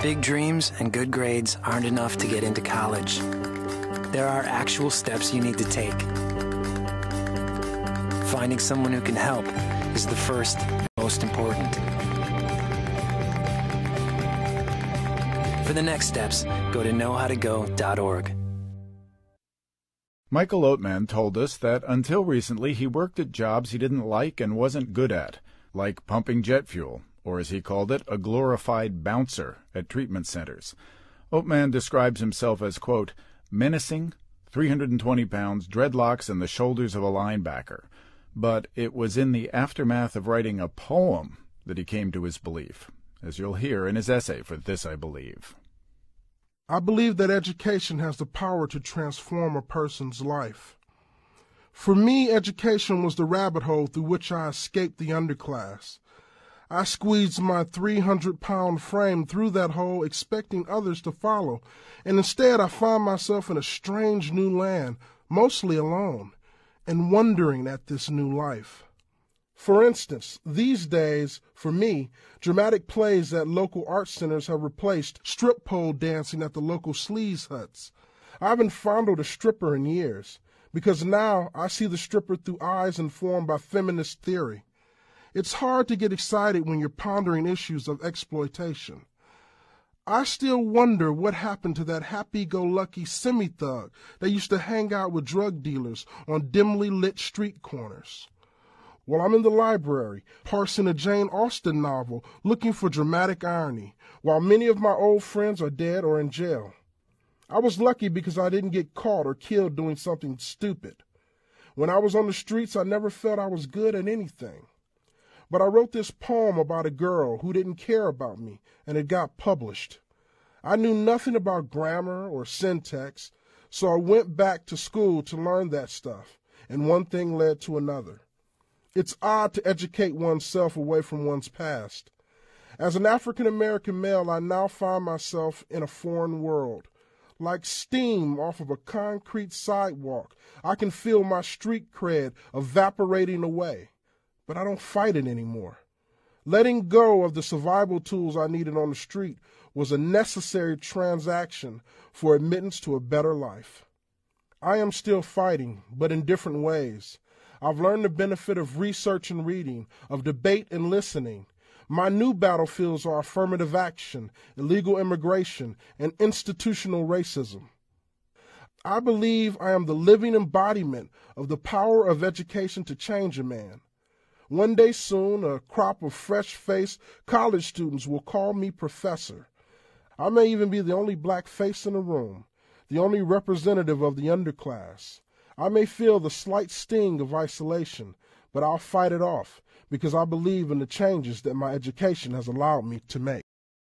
Big dreams and good grades aren't enough to get into college. There are actual steps you need to take. Finding someone who can help is the first and most important. For the next steps, go to knowhowtogo.org. Michael Oatman told us that until recently he worked at jobs he didn't like and wasn't good at, like pumping jet fuel, or as he called it, a glorified bouncer at treatment centers. Oatman describes himself as, quote, menacing, 320 pounds, dreadlocks, and the shoulders of a linebacker. But it was in the aftermath of writing a poem that he came to his belief, as you'll hear in his essay for This I Believe. I believe that education has the power to transform a person's life. For me, education was the rabbit hole through which I escaped the underclass. I squeezed my 300 pound frame through that hole, expecting others to follow, and instead I find myself in a strange new land, mostly alone, and wondering at this new life. For instance, these days, for me, dramatic plays at local art centers have replaced strip pole dancing at the local sleaze huts. I haven't fondled a stripper in years, because now I see the stripper through eyes informed by feminist theory. It's hard to get excited when you're pondering issues of exploitation. I still wonder what happened to that happy go lucky semi thug that used to hang out with drug dealers on dimly lit street corners. While I'm in the library, parsing a Jane Austen novel, looking for dramatic irony, while many of my old friends are dead or in jail. I was lucky because I didn't get caught or killed doing something stupid. When I was on the streets, I never felt I was good at anything. But I wrote this poem about a girl who didn't care about me, and it got published. I knew nothing about grammar or syntax, so I went back to school to learn that stuff, and one thing led to another. It's odd to educate oneself away from one's past. As an African American male, I now find myself in a foreign world. Like steam off of a concrete sidewalk, I can feel my street cred evaporating away, but I don't fight it anymore. Letting go of the survival tools I needed on the street was a necessary transaction for admittance to a better life. I am still fighting, but in different ways. I've learned the benefit of research and reading, of debate and listening. My new battlefields are affirmative action, illegal immigration, and institutional racism. I believe I am the living embodiment of the power of education to change a man. One day soon, a crop of fresh faced college students will call me professor. I may even be the only black face in the room, the only representative of the underclass. I may feel the slight sting of isolation, but I'll fight it off because I believe in the changes that my education has allowed me to make.